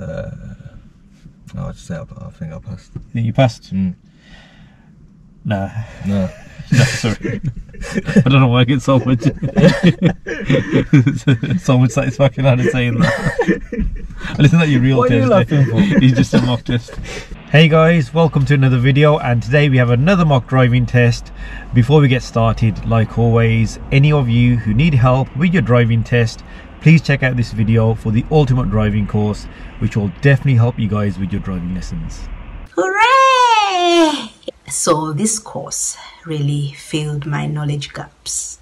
Uh, no, I'd say I, I think I passed. You passed? Mm. Nah. No. No, sorry. I don't know why I get so much so much satisfaction out of saying that. Listen, that your real What are you test. laughing for? He's just a mock test. Hey guys, welcome to another video and today we have another mock driving test. Before we get started, like always, any of you who need help with your driving test, please check out this video for the ultimate driving course, which will definitely help you guys with your driving lessons. Hooray! So this course really filled my knowledge gaps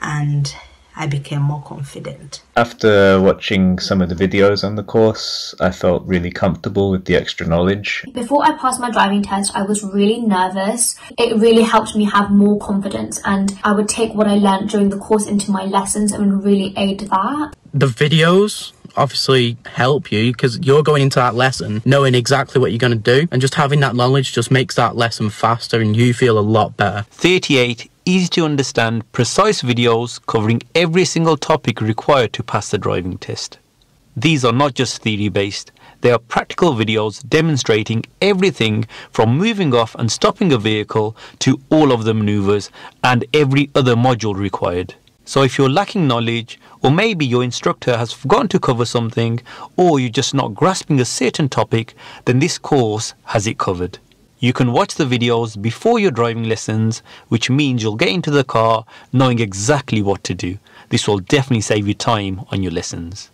and I became more confident. After watching some of the videos on the course, I felt really comfortable with the extra knowledge. Before I passed my driving test, I was really nervous. It really helped me have more confidence, and I would take what I learned during the course into my lessons and really aid that. the videos obviously help you because you're going into that lesson knowing exactly what you're going to do and just having that knowledge just makes that lesson faster and you feel a lot better 38 easy to understand, precise videos covering every single topic required to pass the driving test. These are not just theory based, they are practical videos demonstrating everything from moving off and stopping a vehicle to all of the maneuvers and every other module required. So if you're lacking knowledge, or maybe your instructor has forgotten to cover something, or you're just not grasping a certain topic, then this course has it covered. You can watch the videos before your driving lessons, which means you'll get into the car knowing exactly what to do. This will definitely save you time on your lessons.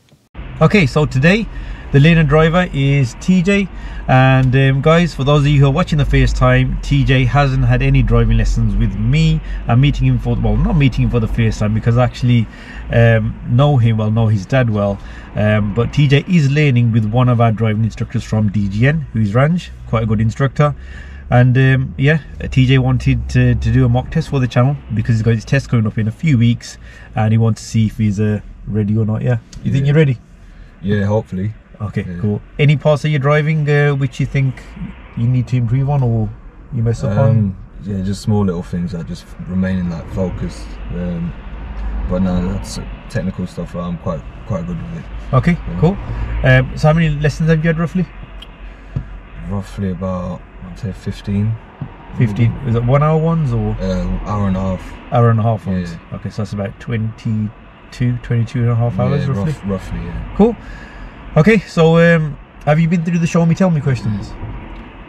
Okay, so today the learner driver is TJ, and um, guys, for those of you who are watching the first time, TJ hasn't had any driving lessons with me. I'm meeting him for well, not meeting him for the first time because I actually um, know him well, know his dad well. Um, but TJ is learning with one of our driving instructors from DGN, who is Ranj, quite a good instructor. And um, yeah, TJ wanted to, to do a mock test for the channel because he's got his test coming up in a few weeks, and he wants to see if he's uh, ready or not. Yeah, you think you're ready? Yeah, hopefully. Okay, Yeah. cool. Any parts of your driving uh, which you think you need to improve on or you mess up on? Um, yeah, just small little things that just remaining like focused. Um, but no, that's technical stuff. I'm quite quite good with it. Okay, cool. Um, so how many lessons have you had roughly? Roughly about I'd say 15. 15. Is it one hour ones or Uh, hour and a half. hour and a half ones? Yeah. Okay, so that's about 22, 22 and a half hours yeah, roughly? rough- roughly, yeah. Cool. Okay, so um, have you been through the show me tell me questions?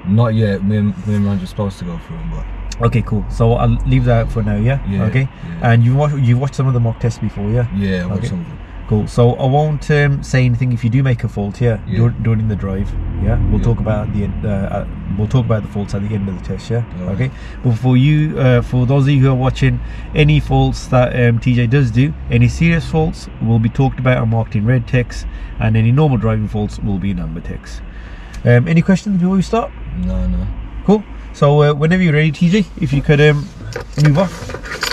Not yet. Me and me and Ranj are supposed to go through them, but Okay, cool. So I'll leave that for now, yeah? Yeah, okay. yeah. And you've watched, you've watched some of the mock tests before, yeah? yeah, I watched Okay. some of them. Cool. So I won't um, say anything if you do make a fault here Yeah. dur- during the drive. Yeah, we'll Yeah. talk about the. Uh, uh, we'll talk about the faults at the end of the test. Yeah. Okay. But for you, uh, for those of you who are watching, any faults that um, TJ does do, any serious faults will be talked about and marked in red text, and any normal driving faults will be in amber text. Um, any questions before we start? No, no. Cool. So uh, whenever you're ready, TJ, if you could um, move off.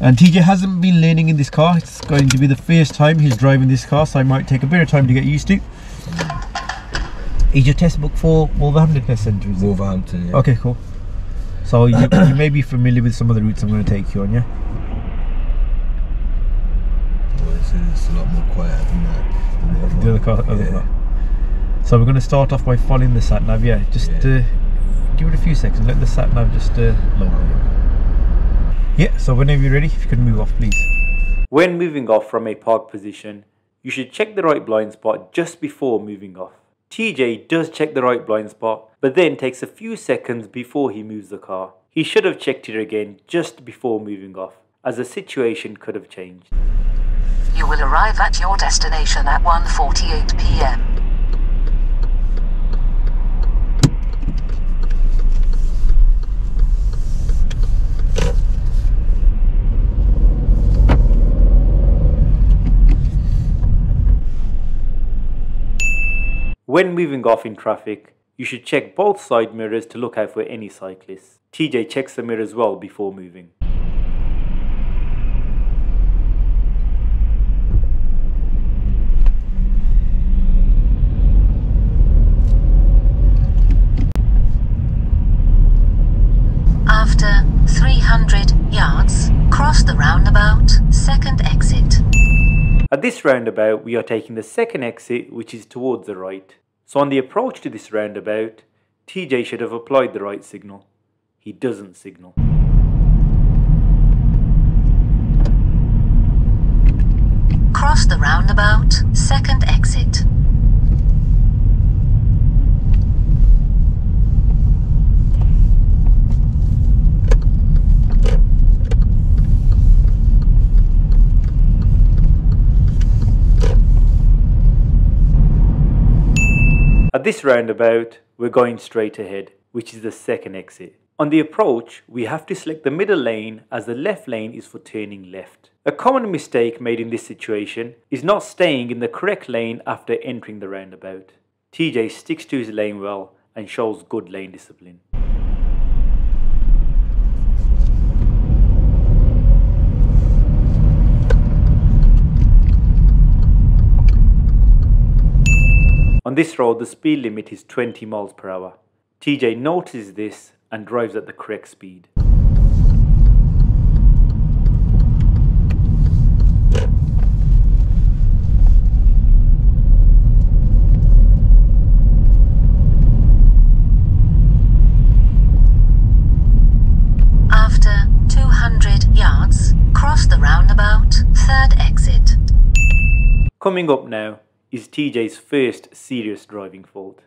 And TJ hasn't been learning in this car. It's going to be the first time he's driving this car, so it might take a bit of time to get used to. Is your test book for Wolverhampton Test Centre? Wolverhampton. Yeah. Okay, cool. So you, you may be familiar with some of the routes I'm going to take you on, yeah? It's, a lot more quiet than that. The other car, other yeah. car. So we're going to start off by following the sat nav. Yeah, just Yeah. Uh, give it a few seconds. Let the sat nav just uh, load. Yeah. So whenever you're ready, if you could move off, please. When moving off from a park position, you should check the right blind spot just before moving off. TJ does check the right blind spot, but then takes a few seconds before he moves the car. He should have checked it again just before moving off, as the situation could have changed. You will arrive at your destination at 1:48 p.m. When moving off in traffic, you should check both side mirrors to look out for any cyclists. TJ checks the mirror as well before moving. After 300 yards, cross the roundabout, second exit. At this roundabout, we are taking the second exit, which is towards the right. So on the approach to this roundabout, TJ should have applied the right signal. He doesn't signal. Cross the roundabout, second exit. At this roundabout, we're going straight ahead, which is the second exit. On the approach, we have to select the middle lane as the left lane is for turning left. A common mistake made in this situation is not staying in the correct lane after entering the roundabout. TJ sticks to his lane well and shows good lane discipline. On this road, the speed limit is 20 miles per hour. TJ notices this and drives at the correct speed. After 200 yards, cross the roundabout, third exit. Coming up now is TJ's first serious driving fault.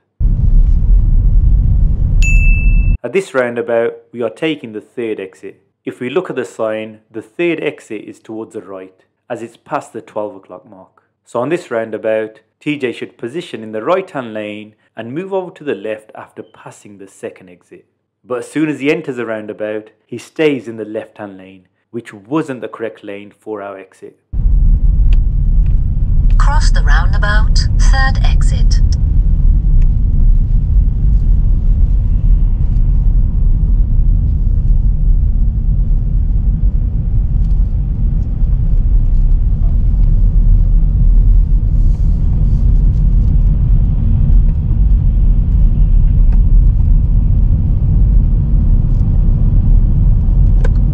At this roundabout, we are taking the third exit. If we look at the sign, the third exit is towards the right, as it's past the 12 o'clock mark. So on this roundabout, TJ should position in the right hand lane and move over to the left after passing the second exit. But as soon as he enters the roundabout, he stays in the left hand lane, which wasn't the correct lane for our exit. Cross the roundabout, third exit.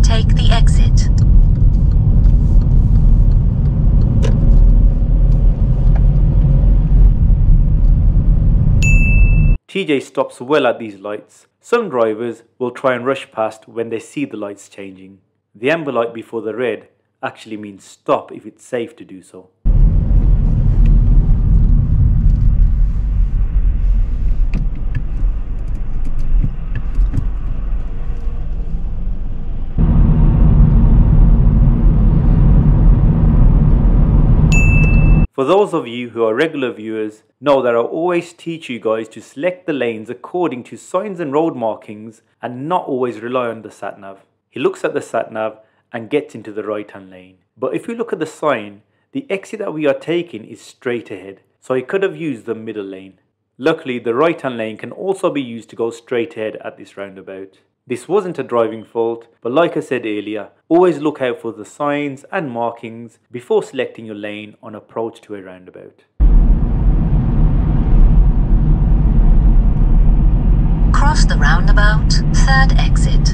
Take the exit. TJ stops well at these lights. Some drivers will try and rush past when they see the lights changing. The amber light before the red actually means stop if it's safe to do so. For those of you who are regular viewers, know that I always teach you guys to select the lanes according to signs and road markings and not always rely on the sat nav. He looks at the sat nav and gets into the right hand lane. But if you look at the sign, the exit that we are taking is straight ahead, so he could have used the middle lane. Luckily, the right hand lane can also be used to go straight ahead at this roundabout. This wasn't a driving fault, but like I said earlier, always look out for the signs and markings before selecting your lane on approach to a roundabout. Cross the roundabout, third exit.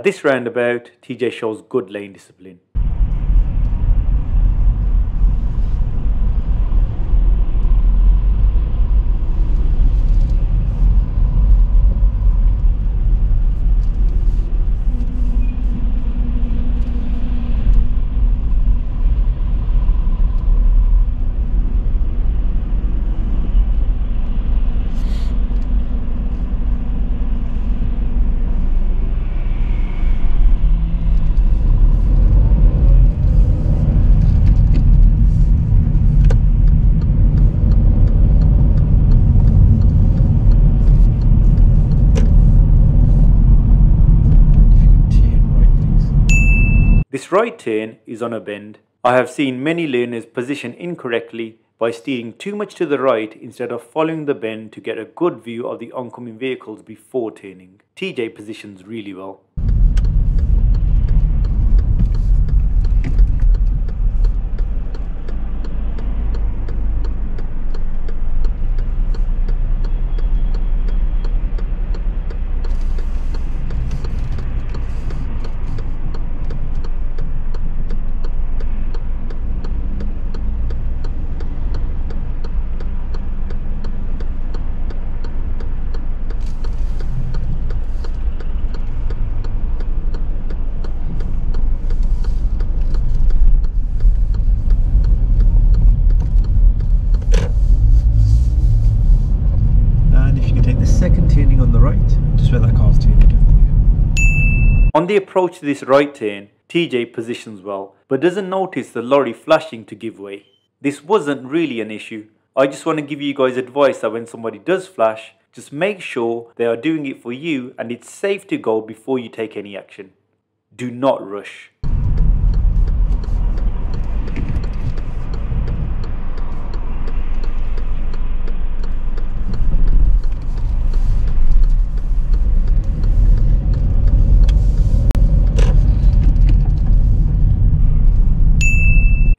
At this roundabout, TJ shows good lane discipline. Right turn is on a bend. I have seen many learners position incorrectly by steering too much to the right instead of following the bend to get a good view of the oncoming vehicles before turning. TJ positions really well. And if you can take the second turning on the right, just where that car's. On the approach to this right turn, TJ positions well, but doesn't notice the lorry flashing to give way. This wasn't really an issue. I just want to give you guys advice that when somebody does flash, just make sure they are doing it for you and it's safe to go before you take any action. Do not rush.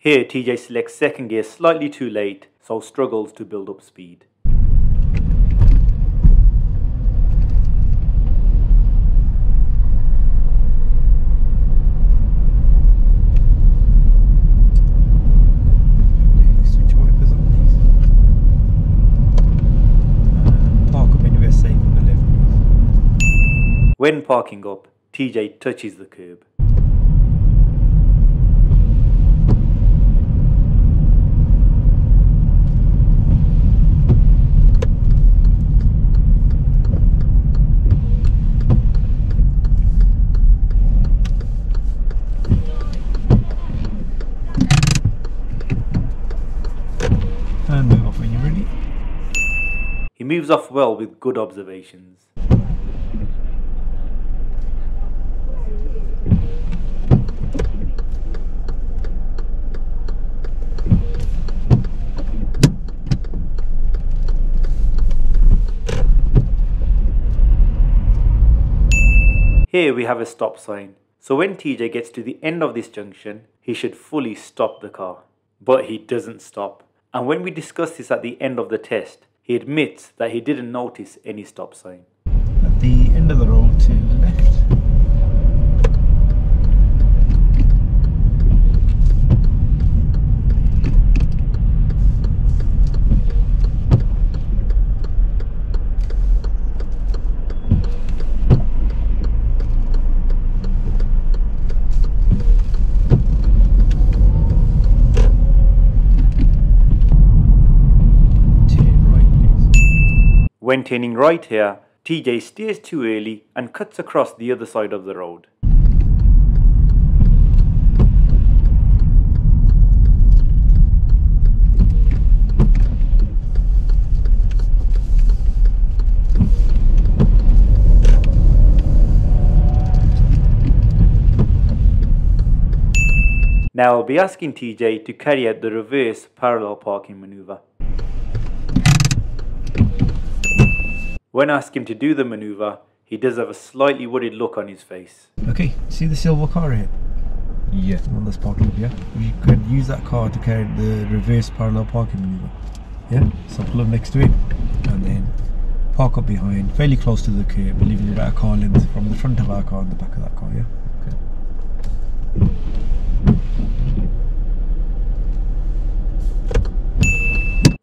Here TJ selects second gear slightly too late, so struggles to build up speed. Switch wipers on, please. And park up anywhere safe on the left, please. When parking up, TJ touches the curb. And move off when you're ready. He moves off well with good observations. Here we have a stop sign. So when TJ gets to the end of this junction, he should fully stop the car. But he doesn't stop. And when we discussed this at the end of the test, he admits that he didn't notice any stop sign. At the end of the road to the left. Turn right, please. When turning right here, TJ steers too early and cuts across the other side of the road. Now I'll be asking TJ to carry out the reverse parallel parking maneuver. When I ask him to do the maneuver, he does have a slightly worried look on his face. Okay, see the silver car here? Yeah. on this parking lot, yeah? We could use that car to carry the reverse parallel parking maneuver. Yeah? So pull up next to it and then park up behind, fairly close to the curb, leaving it about a car length from the front of our car and the back of that car, yeah? Okay.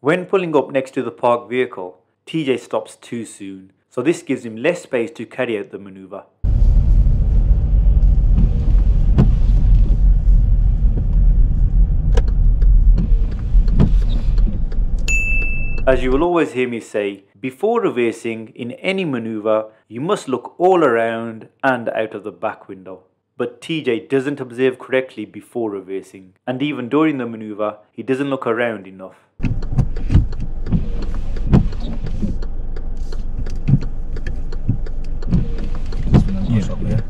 When pulling up next to the parked vehicle, TJ stops too soon, so this gives him less space to carry out the maneuver. As you will always hear me say, before reversing in any maneuver, you must look all around and out of the back window. But TJ doesn't observe correctly before reversing, and even during the maneuver, he doesn't look around enough. Yeah, yeah.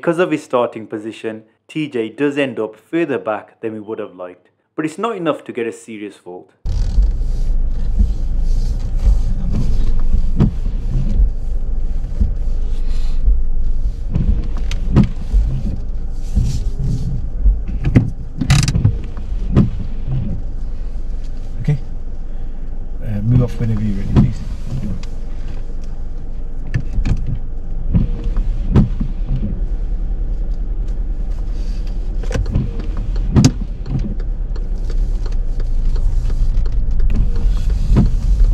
Because of his starting position, TJ does end up further back than we would have liked, but it's not enough to get a serious fault. Okay. Uh, move off whenever you're ready, please.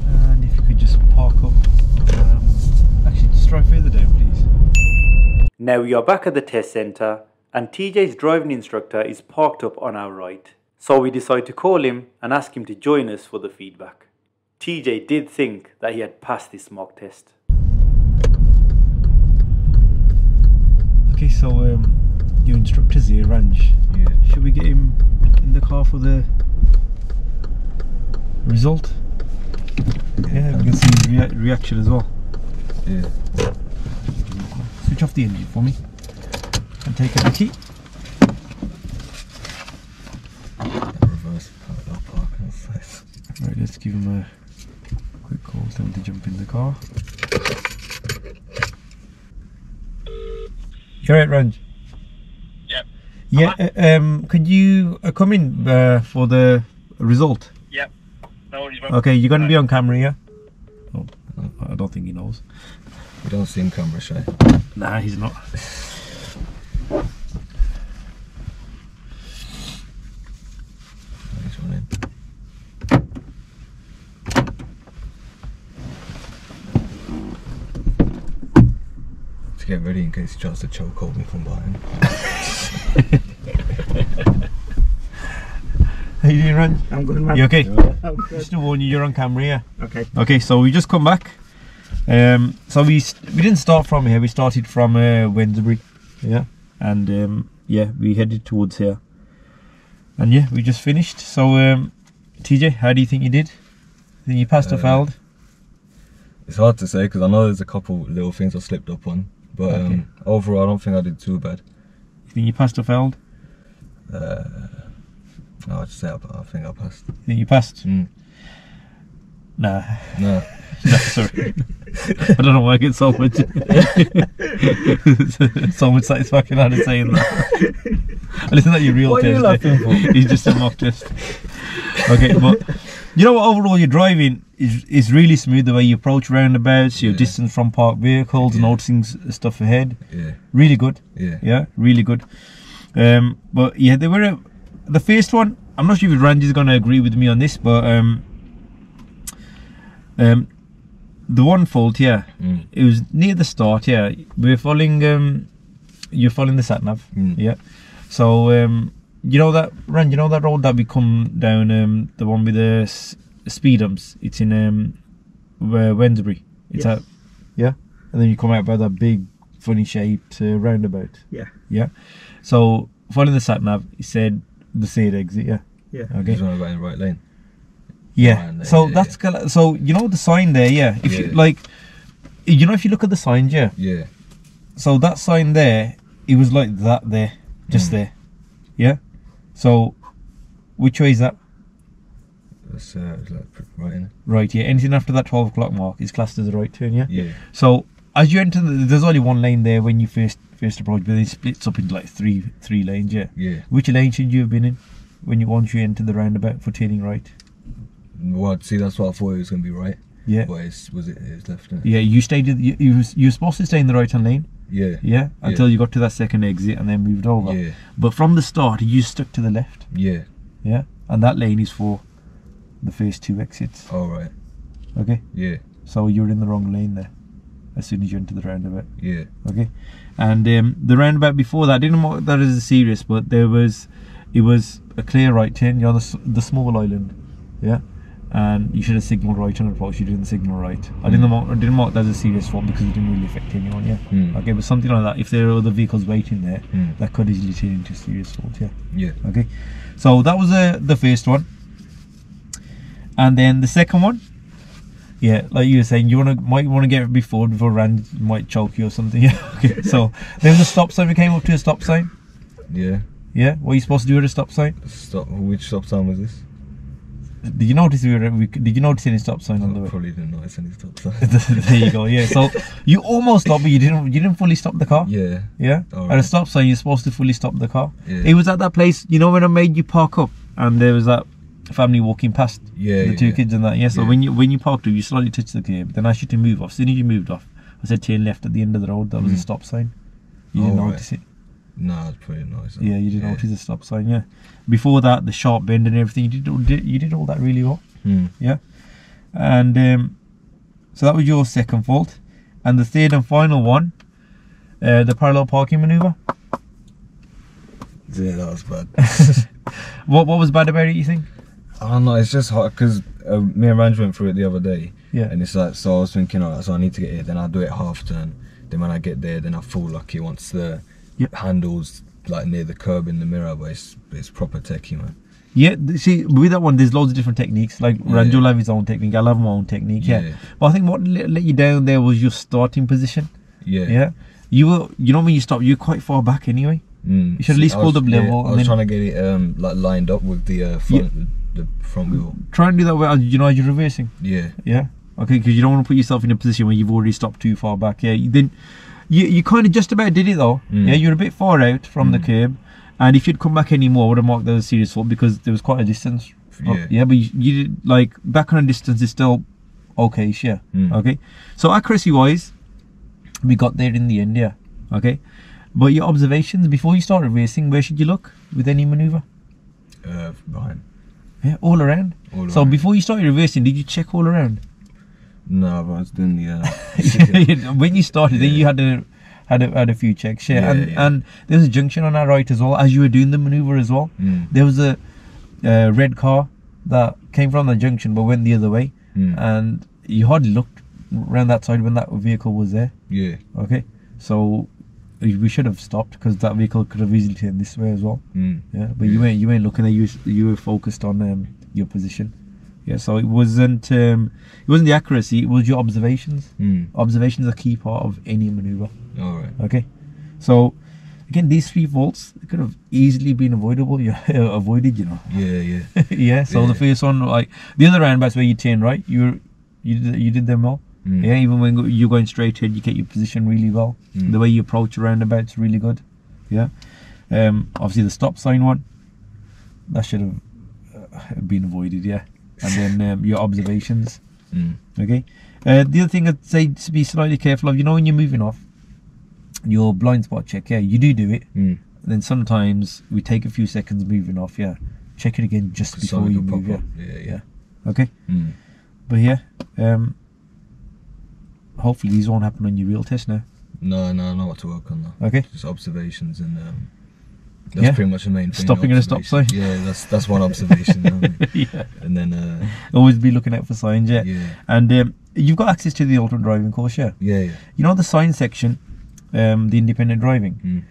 And if you could just park up. Um, actually, just drive further down, please. Now we are back at the test centre and TJ's driving instructor is parked up on our right. So we decide to call him and ask him to join us for the feedback. TJ did think that he had passed this mock test. Okay, so um, your instructor's here, Ranj. Yeah. Should we get him in the car for the result? Yeah, we can see his rea- reaction as well. Yeah. Switch off the engine for me and take out the key. Reverse parallel park outside. Right, let's give him a quick call, tell him to jump in the car. You're right, Ranj? Yep. Yeah, uh, um, could you uh, come in uh, for the result? Yep. No worries. Okay, you're going to be on camera, yeah? Oh, I don't think he knows. You don't seem camera shy. Nah, he's not. Nice one in. To get ready in case he tries to choke hold me from behind. How you doing, Ranj? I'm good, man. You okay? I'm good. Just to warn you, you're on camera, yeah? Okay. Okay, so we just come back. Um, so we st- we didn't start from here. We started from uh, Wednesbury, yeah, and um, yeah, we headed towards here. And yeah, we just finished. So um, TJ, how do you think you did? Think you passed or Uh, failed? It's hard to say because I know there's a couple little things I slipped up on, but Okay. um, overall I don't think I did too bad. You think you passed or failed? Uh, no, I'd say I, I think I passed. You think you passed? Mm. Nah, No, no, sorry. I don't know why I get so much so much satisfaction out of saying that. Listen, that your real What are you test. laughing for? He's just a mock test. Okay, but you know what? Overall, your driving is is really smooth. The way you approach roundabouts, your Yeah. distance from parked vehicles, Yeah. noticing s- stuff ahead. yeah, Really good. yeah. Yeah, really good. Um, but yeah, they were a, the first one. I'm not sure if Randy's going to agree with me on this, but um, um, the one fault, yeah, Mm. it was near the start. Yeah, we were following. Um, you're following the sat nav. Mm. Yeah. So um, you know that Ranj, you know that road that we come down, um, the one with the s- speed humps. It's in um, where Wednesbury. It's Yes. at yeah, and then you come out by that big, funny shaped uh, roundabout. Yeah. Yeah. So following the sat nav, he said the said exit. Yeah. Yeah. Okay. Just want to in the right lane. Yeah. So yeah, that's gonna. So you know the sign there. Yeah. If you like, you know if you look at the signs, yeah. Yeah, So that sign there, it was like that there, just Mm. there. Yeah. So, which way is that? that's uh, like right in. Right. Yeah. Anything after that twelve o'clock mark is classed as a right turn. Yeah. Yeah, So as you enter, the, there's only one lane there when you first first approach, but it splits up into like three three lanes. Yeah. yeah. Which lane should you have been in when you once you enter the roundabout for turning right? Well, see, that's what I thought it was gonna be right. Yeah. But it's, was it? It was left. innit? Yeah. You stayed. in- You, you was you were supposed to stay in the right hand lane. Yeah. Yeah. Until you got to that second exit and then moved over. Yeah. But from the start, you stuck to the left. Yeah. Yeah. And that lane is for the first two exits. All right. Okay. Yeah. So you're in the wrong lane there. As soon as you enter the roundabout. Yeah. Okay. And um, the roundabout before that, I didn't mark that as a serious, but there was, it was a clear right turn. You're on the, the small island. Yeah. And you should have signalled right on approach. You didn't signal right. I didn't mark. I didn't mark that as a serious fault because it didn't really affect anyone. Yeah. Mm. Okay. But something like that, if there are other vehicles waiting there, Mm. that could easily turn into a serious fault. Yeah. Yeah. Okay, so that was uh, the first one, and then the second one, Yeah, like you were saying, you wanna might want to get it before before Ranj might choke you or something. Yeah. Okay. So then the stop sign. We came up to a stop sign. Yeah. Yeah. What are you supposed to do at a stop sign? Stop. Which stop sign was this? Did you notice we were? We, did you notice any stop sign on the way? Probably didn't notice any stop sign. there you go. Yeah. So you almost stopped, but you didn't. You didn't fully stop the car. Yeah. Yeah. At a stop sign, you're supposed to fully stop the car. Yeah. It was at that place. You know when I made you park up, and there was that family walking past. Yeah, The yeah, two yeah. kids and that. Yeah. So when you when you parked up, you slightly touched the curb. Then I asked you to move off. As soon as you moved off, I said turn left at the end of the road. That was a Mm. stop sign. You didn't notice it. Nah, it's pretty nice. Yeah, you didn't notice the stop sign. Yeah. Before that, the sharp bend and everything, you did, all- did you did all that really well. Hmm. Yeah. And um, so that was your second fault, and the third and final one, uh, the parallel parking maneuver. Yeah, that was bad. What what was bad about it? You think? I don't know. It's just hard because uh, me and Ranj went through it the other day. Yeah. And it's like, so I was thinking, alright, so I need to get here. Then I do it half turn. Then when I get there, then I feel lucky once the handles like near the curb in the mirror, but it's it's proper techie, man. Yeah, see, with that one, there's loads of different techniques. Like Yeah. Ranjul have his own technique, I love my own technique. Yeah. Yeah. But I think what let, you down there was your starting position. Yeah. Yeah. You were, you know, when you stop, you're quite far back anyway. Mm. You should at least pull the yeah, level. I was then trying to get it um like lined up with the uh, front, the front wheel. try and do that where you know as you're reversing. Yeah. Yeah. Okay, because you don't want to put yourself in a position where you've already stopped too far back. Yeah. You then, you you kind of just about did it though. Mm. Yeah. You're a bit far out from the curb, and if you'd come back any more, I would have marked that as a serious fault because there was quite a distance. Yeah. Yeah, but you, you did like back on a distance is still okay. Yeah. Mm. Okay. So accuracy wise, we got there in the end. Yeah. Okay. But your observations before you started racing, where should you look with any maneuver? Uh, behind. Yeah, all around. All so around. before you started reversing, did you check all around? No, but I was doing the. Uh, when you started, then you had a had a, had a few checks, yeah, Yeah, and yeah. and there was a junction on our right as well as you were doing the maneuver as well. Mm. There was a uh, red car that came from the junction but went the other way, Mm. and you hardly looked around that side when that vehicle was there. Yeah. Okay, so we should have stopped because that vehicle could have easily turned this way as well. Mm. Yeah, but you weren't you weren't looking at You you were focused on um, your position. Yeah, so it wasn't um, it wasn't the accuracy. It was your observations. Mm. Observations are a key part of any maneuver. All right. Okay, so again, these three faults could have easily been avoidable. Yeah, avoided. You know. Yeah, yeah. yeah. So Yeah. the first one, like the other roundabouts where you turn right, you you did, you did them well. Mm. Yeah, even when you're going straight ahead, you get your position really well. Mm. The way you approach roundabout's really good. Yeah. Um, obviously the stop sign one, that should have uh, been avoided. Yeah. And then um, your observations. Mm. Okay. Uh, the other thing I'd say to be slightly careful of, you know, when you're moving off, your blind spot check. Yeah, you do do it. Mm. Then sometimes we take a few seconds moving off. Yeah. Check it again just before you move. Yeah. Yeah, yeah. Okay. Mm. But yeah, um, hopefully these won't happen on your real test now. No, no, not what to work on. Okay. Just observations and um, that's Yeah. pretty much the main thing. Stopping at a stop sign. Yeah, that's that's one observation. you know what I mean? Yeah. And then uh, Always be looking out for signs. Yeah. Yeah. And um, you've got access to the ultimate driving course. Yeah. yeah, yeah. You know the sign section, um, the independent driving. Mm.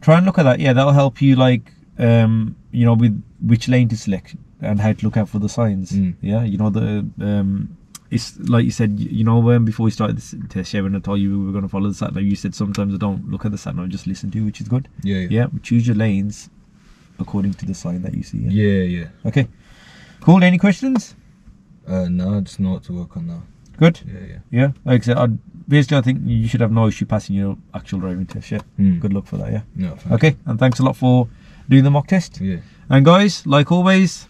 Try and look at that. Yeah, that'll help you. Like, um, you know, with which lane to select and how to look out for the signs. Mm. Yeah. You know the um. It's like you said, you know, when before we started this test, yeah, when I told you we were going to follow the sat nav, you said sometimes I don't look at the sat nav, just listen to, which is good. Yeah, yeah. Yeah, choose your lanes according to the sign that you see. Yeah. Yeah, yeah. Okay. Cool. Any questions? Uh, no, I just know what to work on now. Good. Yeah, yeah. Yeah. Like I said, I'd, basically, I think you should have no issue passing your actual driving test. Yeah. Mm. Good luck for that. Yeah. No, thank Okay. And thanks a lot for doing the mock test. Yeah. And guys, like always,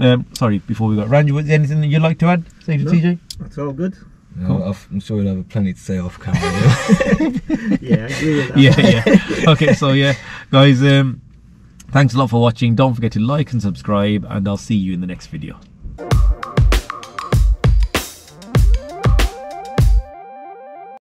um, sorry, before we go, Randy, was there anything that you'd like to add? Say to No. TJ. That's all good. Yeah, Cool. I've- I'm sure we'll have plenty to say off camera. Yeah. Yeah, I agree with that. yeah, yeah. Okay, so yeah, guys, um, thanks a lot for watching. Don't forget to like and subscribe, and I'll see you in the next video.